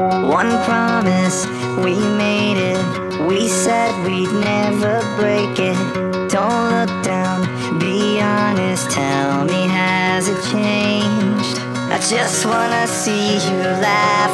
One promise, we made it. We said we'd never break it. Don't look down, be honest. Tell me, has it changed? I just wanna see you laugh.